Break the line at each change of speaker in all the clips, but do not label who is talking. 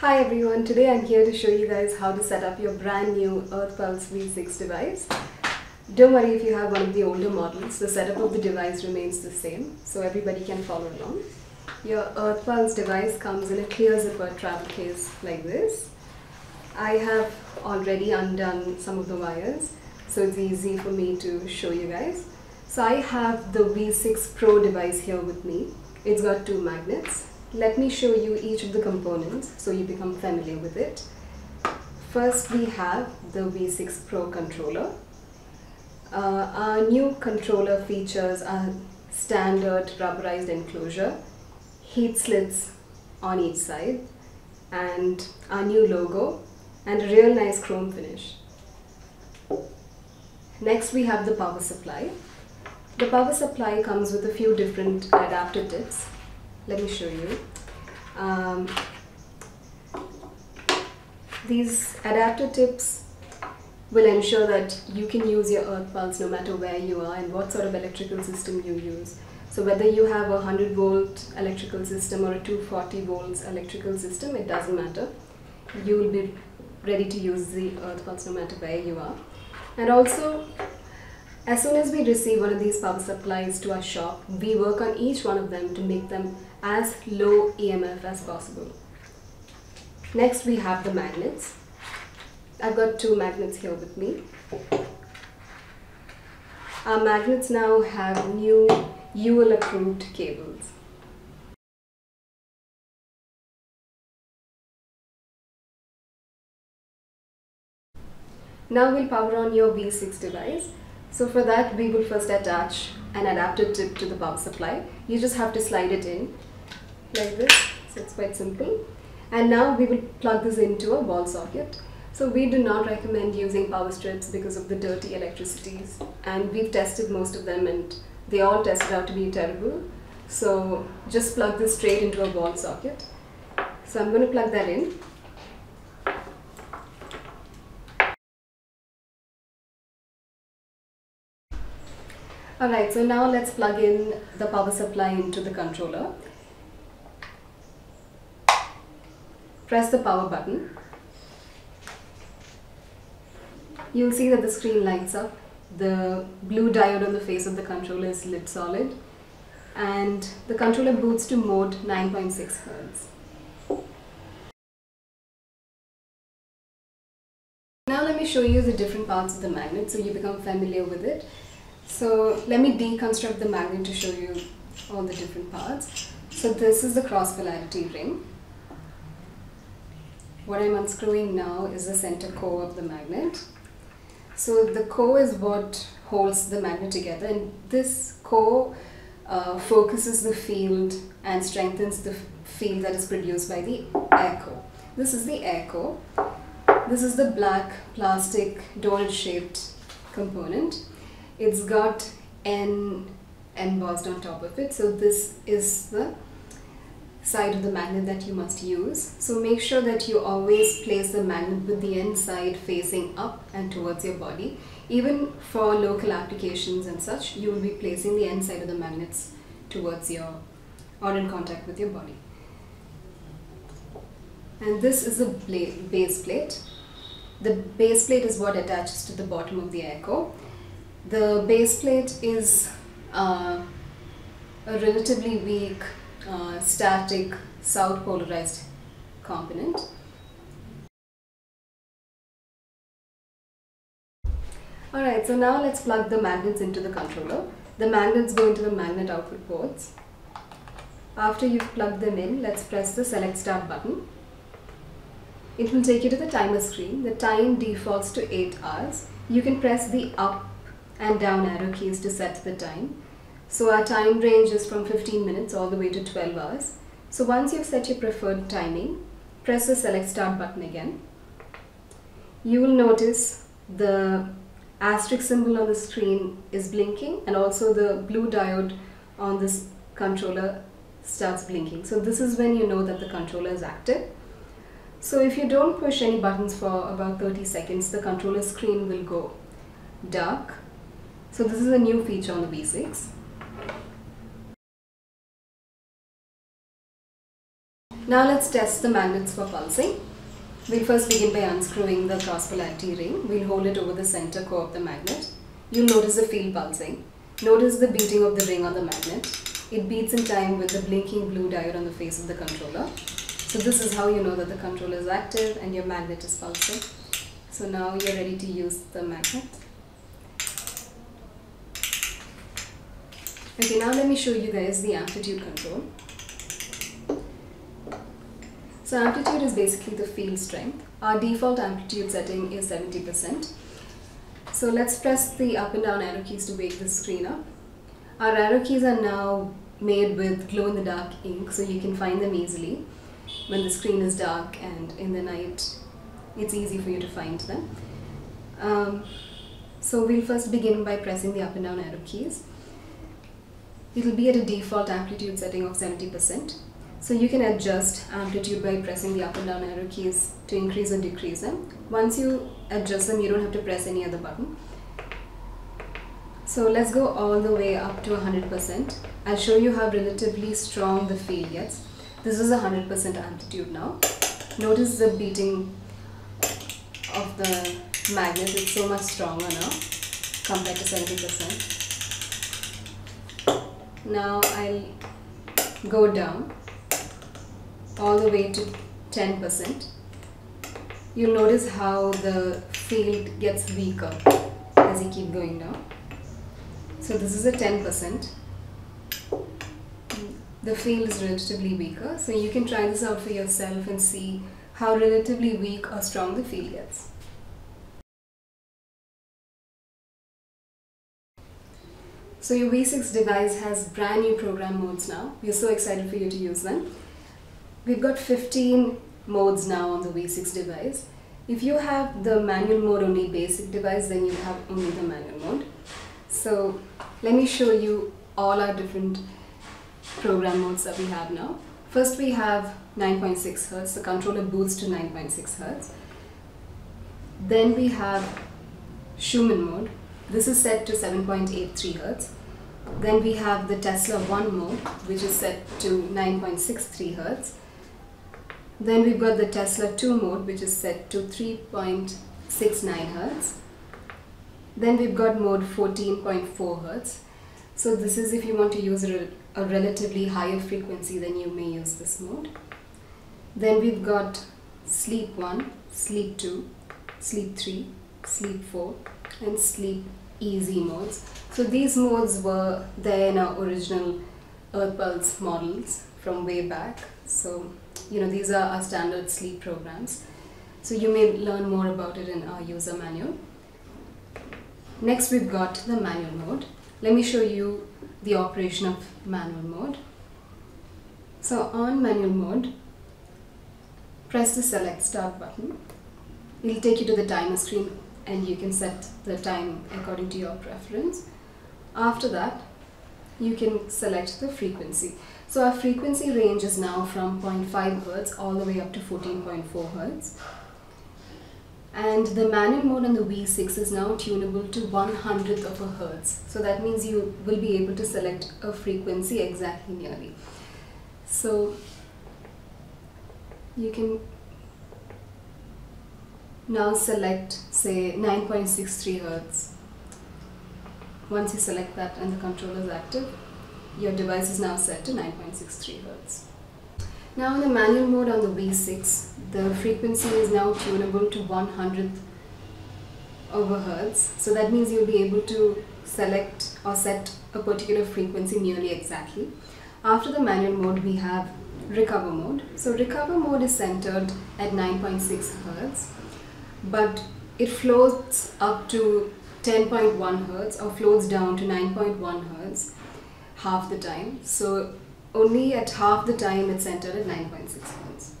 Hi everyone, today I'm here to show you guys how to set up your brand new EarthPulse V6 device. Don't worry if you have one of the older models, the setup of the device remains the same, so everybody can follow along. Your EarthPulse device comes in a clear zipper travel case like this. I have already undone some of the wires, so it's easy for me to show you guys. So I have the V6 Pro device here with me. It's got two magnets. Let me show you each of the components so you become familiar with it. First we have the V6 Pro controller. Uh, our new controller features a standard rubberized enclosure, heat slits on each side, and our new logo and a real nice chrome finish. Next we have the power supply. The power supply comes with a few different adapter tips. Let me show you. Um, these adapter tips will ensure that you can use your earth pulse no matter where you are and what sort of electrical system you use. So whether you have a 100 volt electrical system or a 240 volts electrical system, it doesn't matter. You will be ready to use the earth pulse no matter where you are. And also, as soon as we receive one of these power supplies to our shop, we work on each one of them to make them as low EMF as possible. Next we have the magnets. I've got two magnets here with me. Our magnets now have new UL approved cables. Now we'll power on your V6 device. So for that we will first attach an adapter tip to the power supply. You just have to slide it in like this. So it's quite simple. And now we will plug this into a wall socket. So we do not recommend using power strips because of the dirty electricities. And we've tested most of them and they all tested out to be terrible. So just plug this straight into a wall socket. So I'm going to plug that in. Alright, so now let's plug in the power supply into the controller. Press the power button. You'll see that the screen lights up. The blue diode on the face of the controller is lit solid and the controller boots to mode 9.6 Hz. Now let me show you the different parts of the magnet so you become familiar with it. So let me deconstruct the magnet to show you all the different parts. So this is the cross polarity ring. What I'm unscrewing now is the center core of the magnet. So the core is what holds the magnet together and this core uh, focuses the field and strengthens the field that is produced by the air core. This is the air core. This is the black plastic donut shaped component it's got N embossed on top of it. So this is the side of the magnet that you must use. So make sure that you always place the magnet with the N side facing up and towards your body. Even for local applications and such, you will be placing the N side of the magnets towards your or in contact with your body. And this is the base plate. The base plate is what attaches to the bottom of the core the base plate is uh, a relatively weak uh, static south polarized component. Alright, so now let's plug the magnets into the controller. The magnets go into the magnet output ports. After you've plugged them in, let's press the select start button. It will take you to the timer screen. The time defaults to 8 hours. You can press the up and down arrow keys to set the time. So our time range is from 15 minutes all the way to 12 hours. So once you've set your preferred timing, press the select start button again. You will notice the asterisk symbol on the screen is blinking and also the blue diode on this controller starts blinking. So this is when you know that the controller is active. So if you don't push any buttons for about 30 seconds, the controller screen will go dark so this is a new feature on the V6. Now let's test the magnets for pulsing. We'll first begin by unscrewing the cross polarity ring. We'll hold it over the center core of the magnet. You'll notice the field pulsing. Notice the beating of the ring on the magnet. It beats in time with the blinking blue diode on the face of the controller. So this is how you know that the controller is active and your magnet is pulsing. So now you're ready to use the magnet. Okay, now let me show you guys the amplitude control. So amplitude is basically the field strength. Our default amplitude setting is 70%. So let's press the up and down arrow keys to wake the screen up. Our arrow keys are now made with glow in the dark ink so you can find them easily when the screen is dark and in the night it's easy for you to find them. Um, so we'll first begin by pressing the up and down arrow keys. It'll be at a default amplitude setting of 70%. So you can adjust um, amplitude by pressing the up and down arrow keys to increase or decrease them. Once you adjust them, you don't have to press any other button. So let's go all the way up to 100%. I'll show you how relatively strong the field gets. This is 100% amplitude now. Notice the beating of the magnet, it's so much stronger now compared to 70%. Now I'll go down all the way to 10%. You'll notice how the field gets weaker as you keep going down. So this is a 10%. The field is relatively weaker, so you can try this out for yourself and see how relatively weak or strong the field gets. So your V6 device has brand new program modes now. We're so excited for you to use them. We've got 15 modes now on the V6 device. If you have the manual mode only basic device, then you have only the manual mode. So let me show you all our different program modes that we have now. First we have 9.6 Hertz, the controller boosts to 9.6 Hertz. Then we have Schumann mode, this is set to 7.83 Hertz. Then we have the Tesla 1 mode, which is set to 9.63 Hertz. Then we've got the Tesla 2 mode, which is set to 3.69 Hertz. Then we've got mode 14.4 Hertz. So this is if you want to use a, a relatively higher frequency, then you may use this mode. Then we've got Sleep 1, Sleep 2, Sleep 3, Sleep 4, and Sleep easy modes. So these modes were there in our original Earth Pulse models from way back. So, you know, these are our standard sleep programs. So you may learn more about it in our user manual. Next we've got the manual mode. Let me show you the operation of manual mode. So on manual mode, press the select start button. It'll take you to the timer screen and you can set the time according to your preference. After that, you can select the frequency. So our frequency range is now from 0.5 Hz all the way up to 14.4 Hz. And the manual mode on the V6 is now tunable to 1 hundredth of a Hertz. So that means you will be able to select a frequency exactly nearly. So you can now select say 9.63 Hertz. Once you select that and the controller is active, your device is now set to 9.63 Hz. Now in the manual mode on the V6, the frequency is now tunable to 100th over Hertz. So that means you'll be able to select or set a particular frequency nearly exactly. After the manual mode, we have recover mode. So recover mode is centered at 9.6 Hertz but it floats up to 10.1 hertz or floats down to 9.1 hertz half the time. So only at half the time it's centered at 9.6 hertz.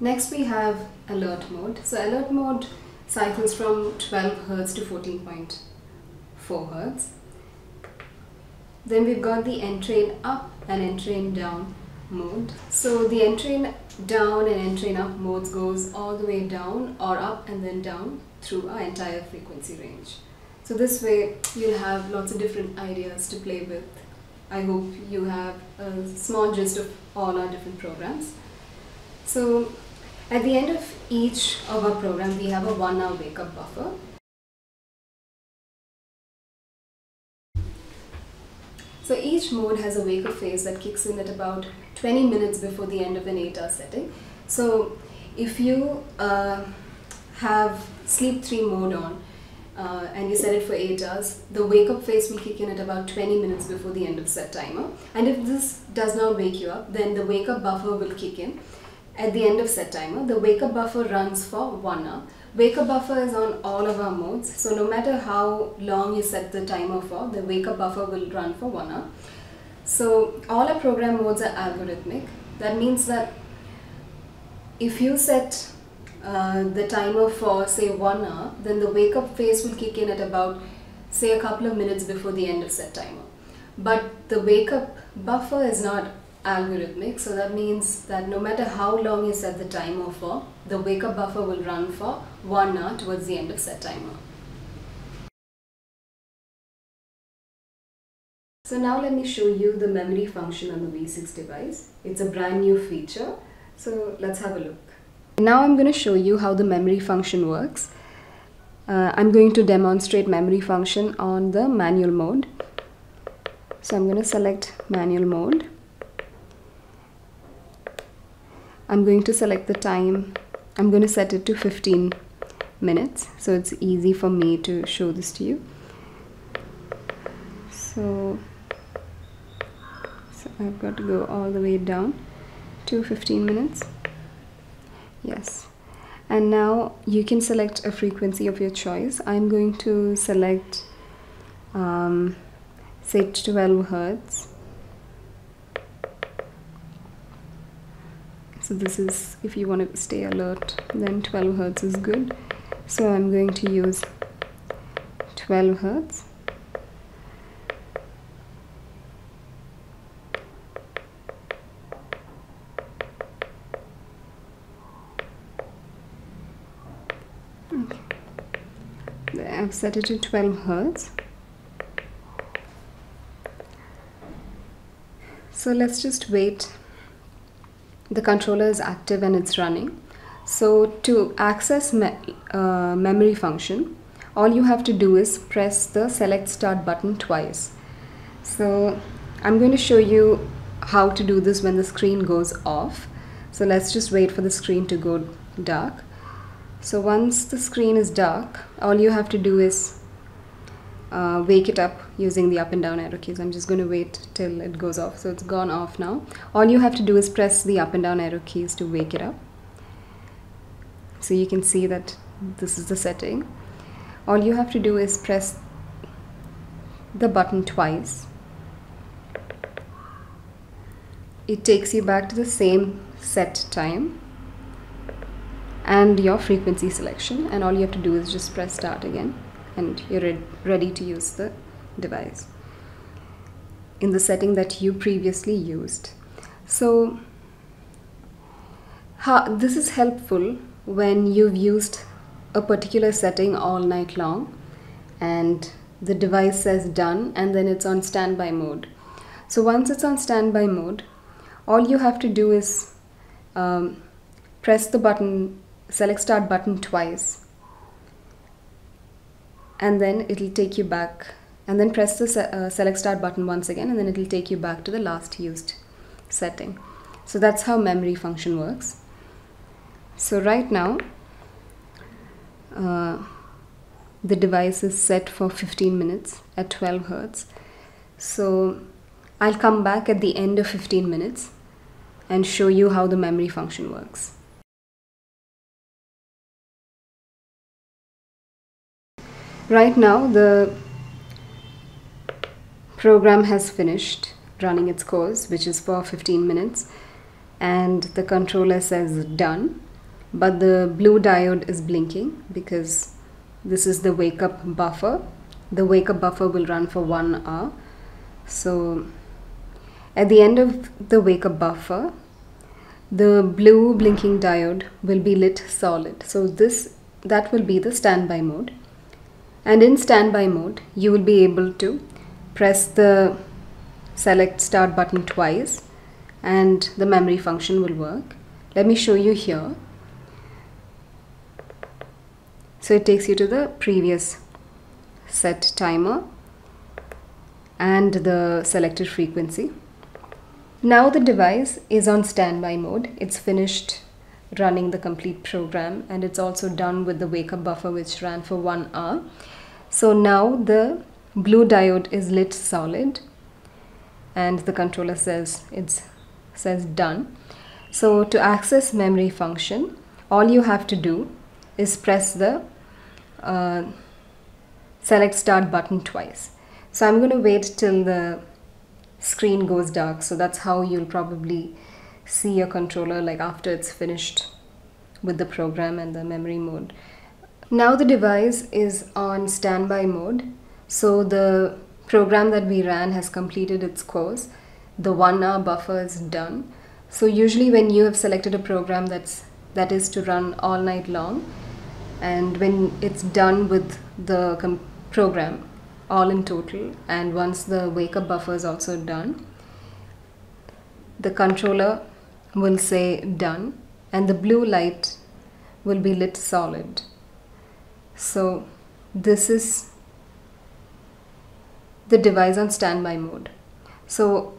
Next we have alert mode. So alert mode cycles from 12 hertz to 14.4 hertz. Then we've got the entrain up and entrain down mode. So the entrain down and entrain up modes goes all the way down or up and then down through our entire frequency range. So this way you'll have lots of different ideas to play with I hope you have a small gist of all our different programs. So at the end of each of our program, we have a one hour wake up buffer. So each mode has a wake up phase that kicks in at about 20 minutes before the end of an 8 hour setting. So if you uh, have sleep 3 mode on uh, and you set it for 8 hours, the wake up phase will kick in at about 20 minutes before the end of set timer. And if this does not wake you up, then the wake up buffer will kick in at the end of set timer. The wake up buffer runs for 1 hour. Wake up buffer is on all of our modes, so no matter how long you set the timer for, the wake up buffer will run for 1 hour. So all our program modes are algorithmic. That means that if you set uh, the timer for say one hour, then the wake up phase will kick in at about say a couple of minutes before the end of set timer. But the wake up buffer is not algorithmic, so that means that no matter how long you set the timer for, the wake up buffer will run for one hour towards the end of set timer. So now let me show you the memory function on the V6 device. It's a brand new feature. So let's have a look. Now I'm going to show you how the memory function works. Uh, I'm going to demonstrate memory function on the manual mode. So I'm going to select manual mode. I'm going to select the time. I'm going to set it to 15 minutes so it's easy for me to show this to you. So, so I've got to go all the way down to 15 minutes yes. And now you can select a frequency of your choice. I'm going to select um, say 12 Hertz. So this is if you want to stay alert then 12 Hertz is good. So I'm going to use 12 Hertz I've set it to 12 Hertz. So let's just wait. The controller is active and it's running. So to access me uh, memory function, all you have to do is press the select start button twice. So I'm going to show you how to do this when the screen goes off. So let's just wait for the screen to go dark. So once the screen is dark, all you have to do is uh, wake it up using the up and down arrow keys. I'm just going to wait till it goes off. So it's gone off now. All you have to do is press the up and down arrow keys to wake it up. So you can see that this is the setting. All you have to do is press the button twice. It takes you back to the same set time and your frequency selection and all you have to do is just press start again and you're ready to use the device in the setting that you previously used. So how, this is helpful when you've used a particular setting all night long and the device says done and then it's on standby mode. So once it's on standby mode all you have to do is um, press the button select start button twice. And then it'll take you back. And then press the uh, select start button once again and then it'll take you back to the last used setting. So that's how memory function works. So right now uh, the device is set for 15 minutes at 12 Hertz. So I'll come back at the end of 15 minutes and show you how the memory function works Right now the program has finished running its course which is for 15 minutes and the controller says done but the blue diode is blinking because this is the wake up buffer. The wake up buffer will run for one hour. So at the end of the wake up buffer the blue blinking diode will be lit solid. So this that will be the standby mode and in standby mode you will be able to press the select start button twice and the memory function will work. Let me show you here. So it takes you to the previous set timer and the selected frequency. Now the device is on standby mode. It's finished running the complete program and it's also done with the wake up buffer which ran for one hour. So now the blue diode is lit solid and the controller says it's says done. So to access memory function all you have to do is press the uh, select start button twice. So I'm going to wait till the screen goes dark. So that's how you'll probably see your controller like after it's finished with the program and the memory mode. Now the device is on standby mode. So the program that we ran has completed its course. The one hour buffer is done. So usually when you have selected a program that's that is to run all night long and when it's done with the program all in total and once the wake up buffer is also done the controller will say done and the blue light will be lit solid so this is the device on standby mode so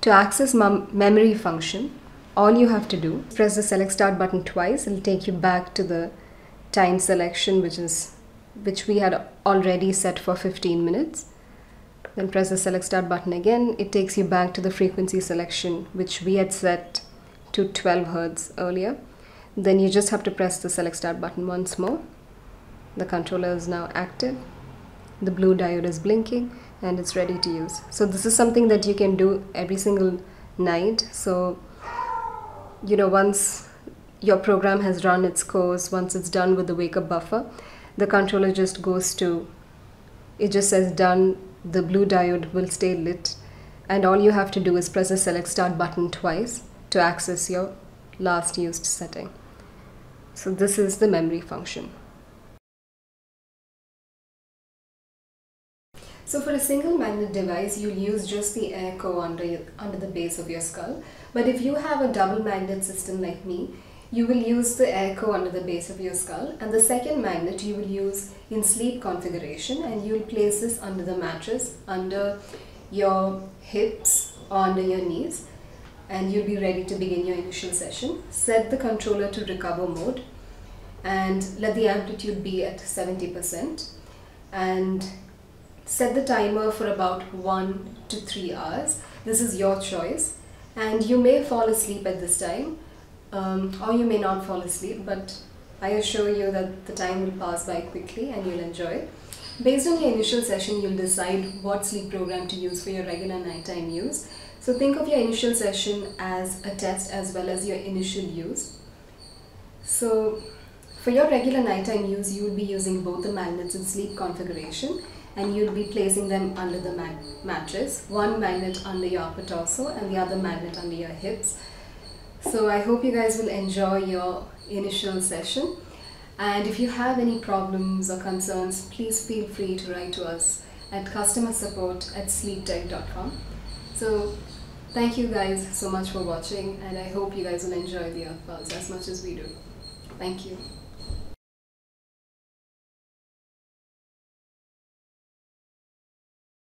to access memory function all you have to do is press the select start button twice it'll take you back to the time selection which is which we had already set for 15 minutes. Then press the select start button again. It takes you back to the frequency selection which we had set to 12 Hertz earlier. Then you just have to press the select start button once more. The controller is now active. The blue diode is blinking and it's ready to use. So this is something that you can do every single night. So, you know, once your program has run its course, once it's done with the wake up buffer, the controller just goes to it just says done the blue diode will stay lit and all you have to do is press the select start button twice to access your last used setting. So this is the memory function. So for a single magnet device, you'll use just the air core under, under the base of your skull. But if you have a double magnet system like me, you will use the air core under the base of your skull. And the second magnet you will use in sleep configuration and you will place this under the mattress under your hips or under your knees and you'll be ready to begin your initial session. Set the controller to recover mode and let the amplitude be at 70% and set the timer for about 1 to 3 hours. This is your choice and you may fall asleep at this time um, or you may not fall asleep, but I assure you that the time will pass by quickly and you'll enjoy. Based on your initial session, you'll decide what sleep program to use for your regular nighttime use. So think of your initial session as a test as well as your initial use. So for your regular nighttime use, you will be using both the magnets in sleep configuration and you'll be placing them under the mattress. One magnet under your upper torso and the other magnet under your hips so I hope you guys will enjoy your initial session. And if you have any problems or concerns, please feel free to write to us at customer support at sleeptech.com. So thank you guys so much for watching and I hope you guys will enjoy the EarthPulse as much as we do. Thank you.